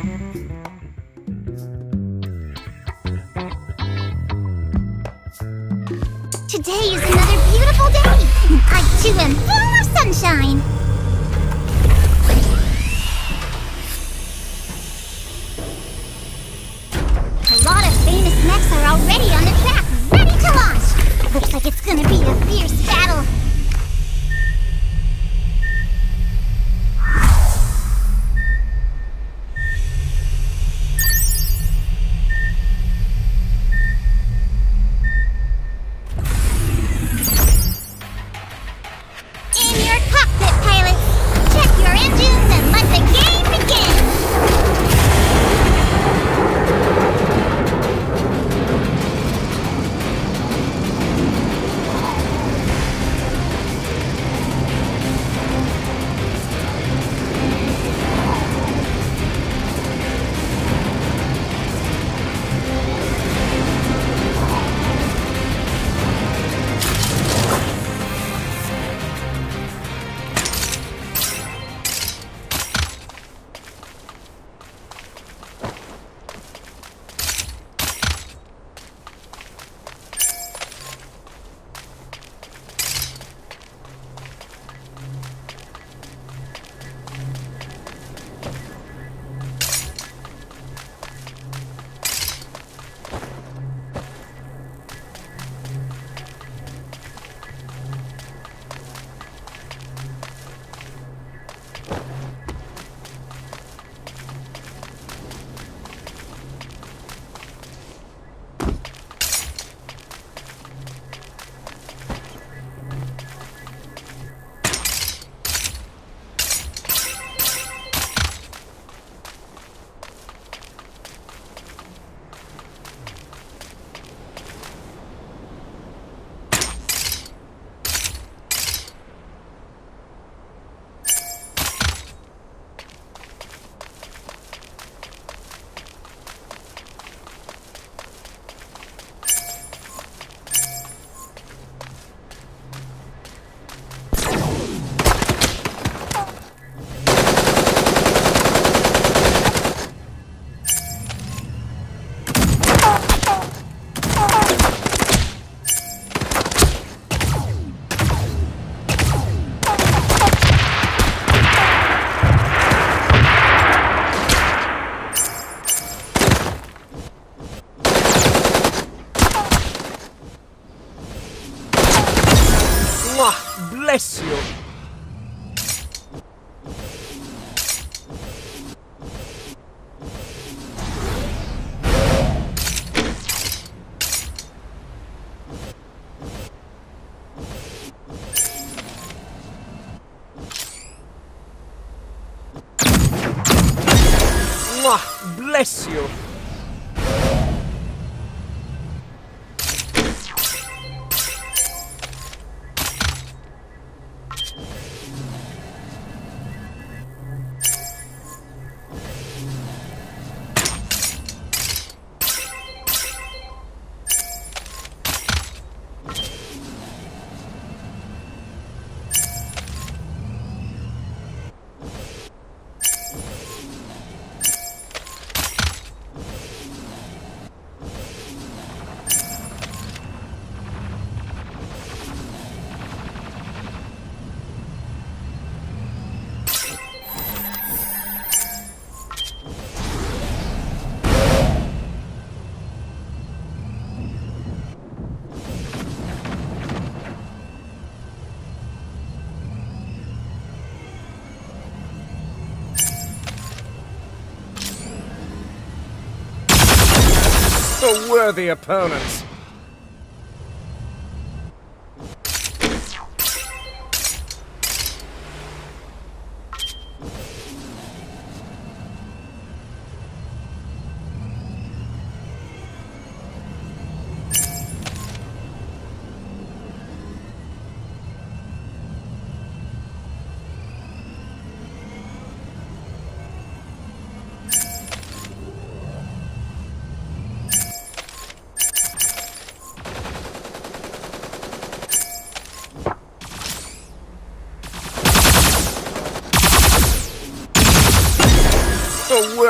Today is another beautiful day, I too am full of sunshine. A lot of famous mechs are already on the track, ready to launch. Looks like it's gonna be a fierce battle. Bless you! A worthy opponent.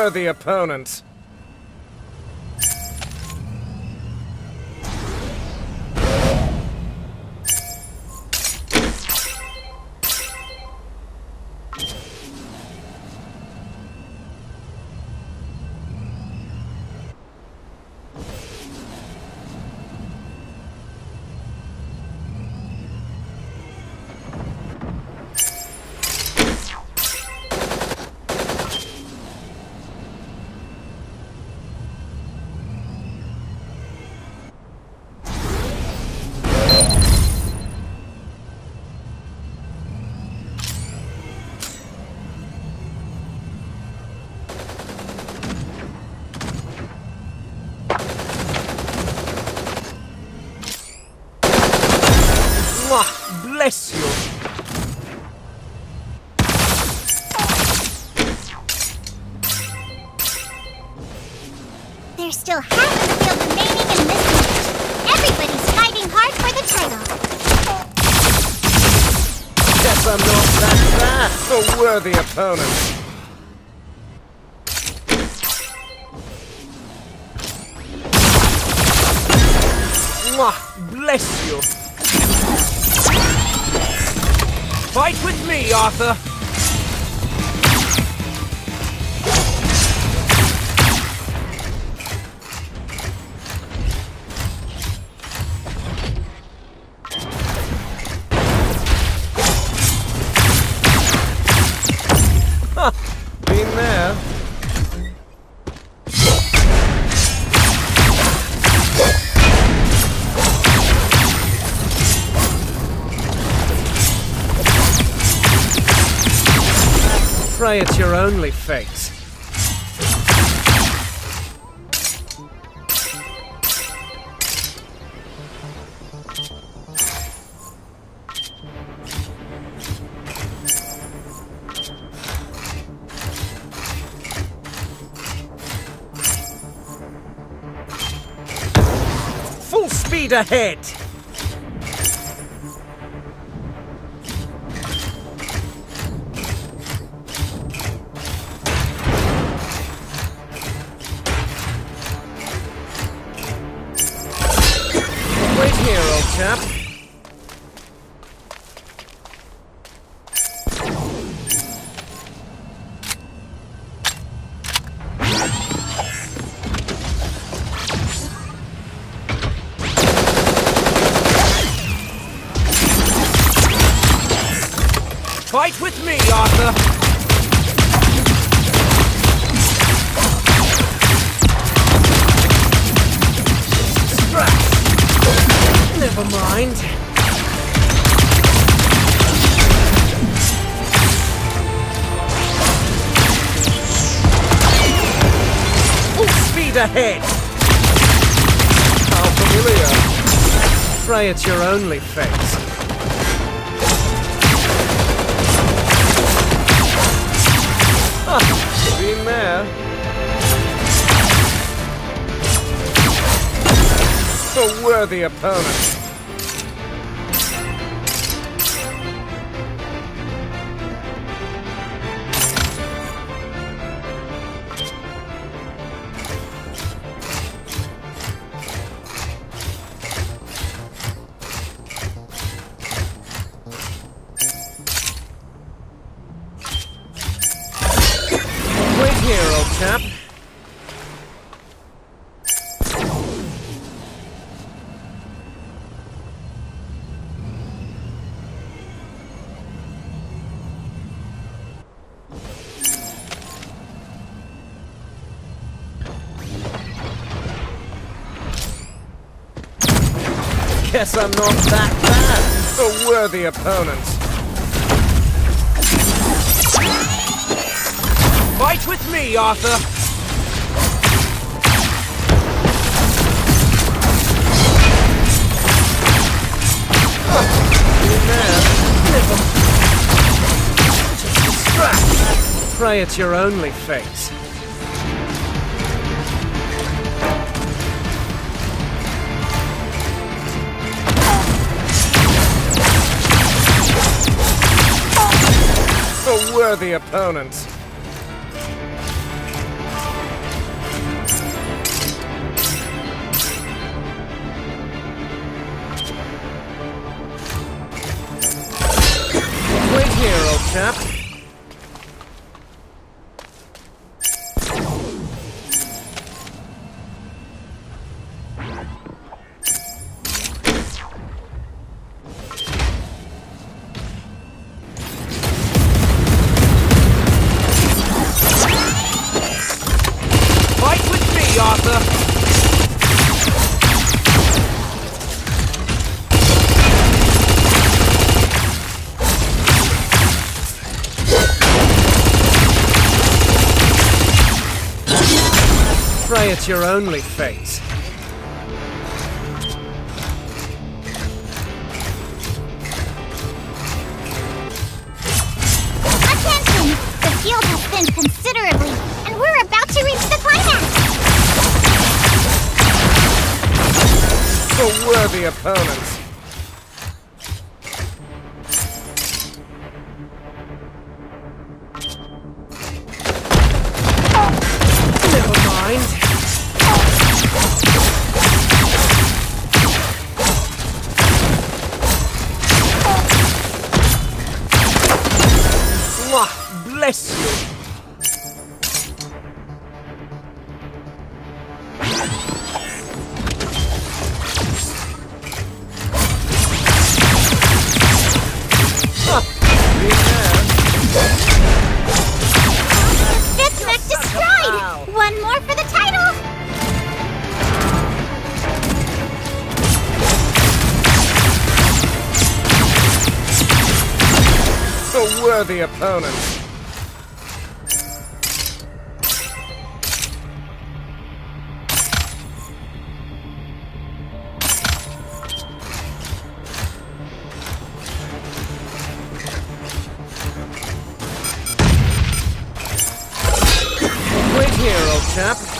Worthy opponent. I'm not that bad. A worthy opponent. Mwah! Bless you. Fight with me, Arthur. Been there. Pray it's your only fate. Full speed ahead! Arthur! Never mind. Full speed ahead! How familiar. Pray it's your only fate. There. A worthy opponent. Guess I'm not that bad. A worthy opponent. Fight with me, Arthur! In there. Never. Scratch! Pray it's your only fate. The opponent. Wait here, old chap. It's your only fate. Attention! The field has thinned considerably, and we're about to reach the climax! A worthy opponent. Fifth mech destroyed! One more for the title! A worthy opponent. Chap.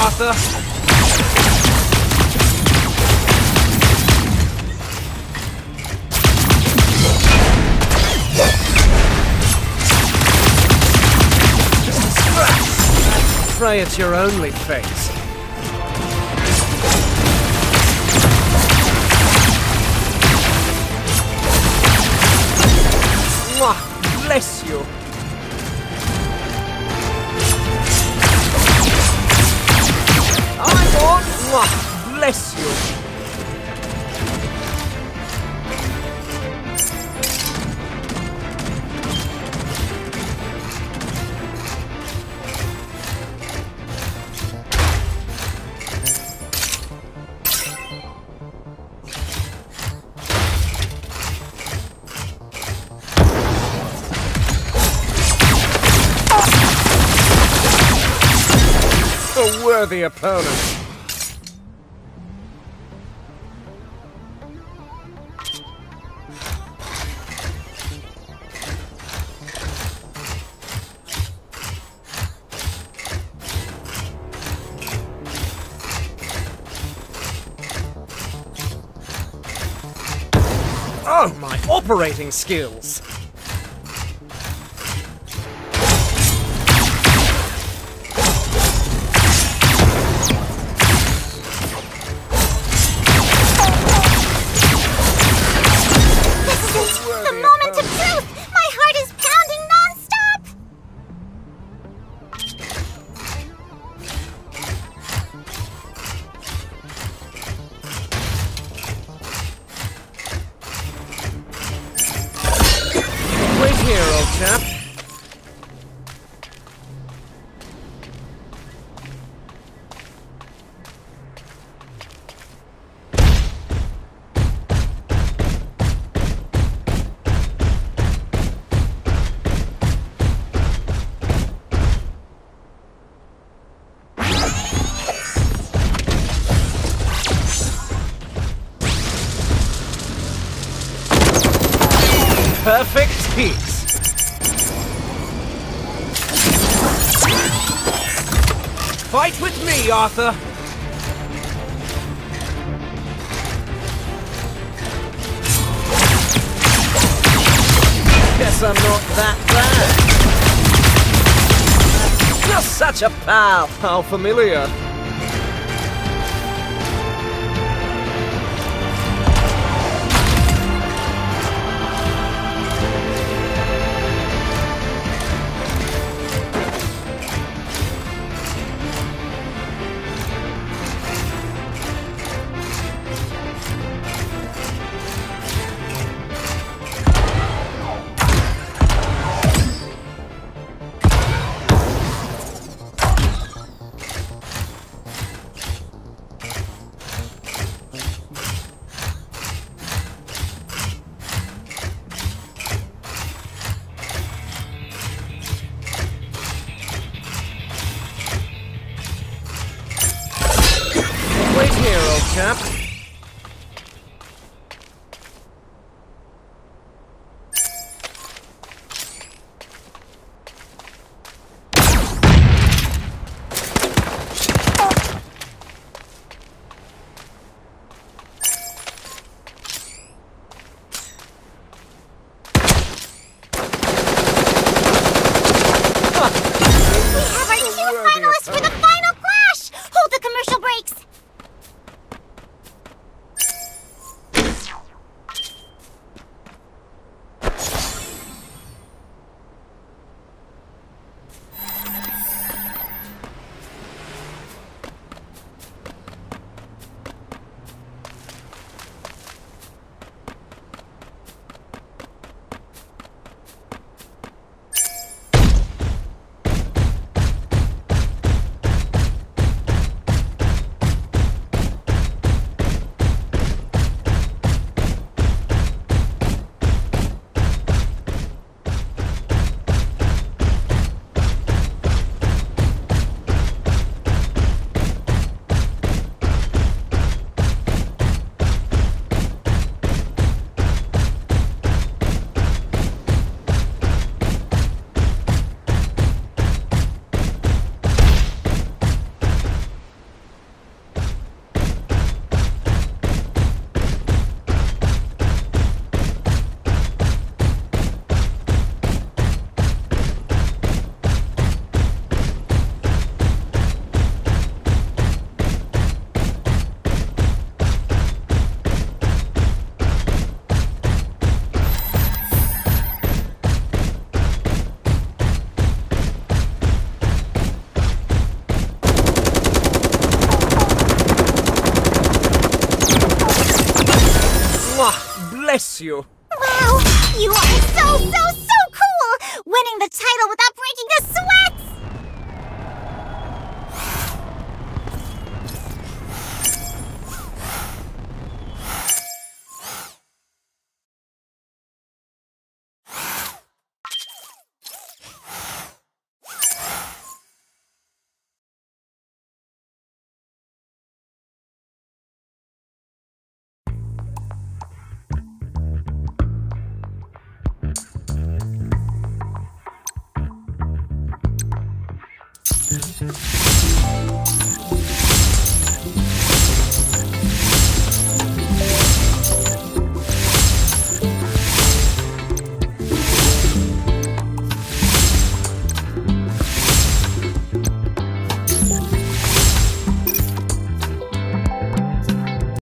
Arthur. Pray it's your only face. Mwah, bless you. Mwah, bless you. A worthy opponent. Operating skills! Perfect heat. Fight with me, Arthur! Guess I'm not that bad. You're such a pal! How familiar. Here, you!